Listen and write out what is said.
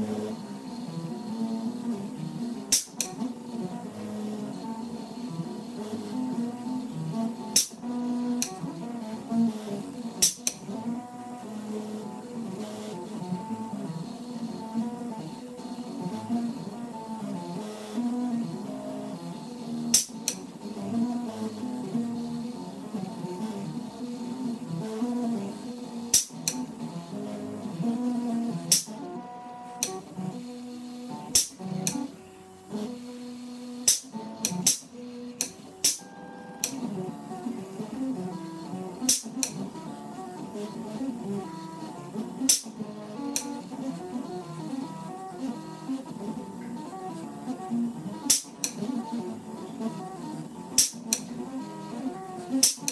Mm. Mm-hmm.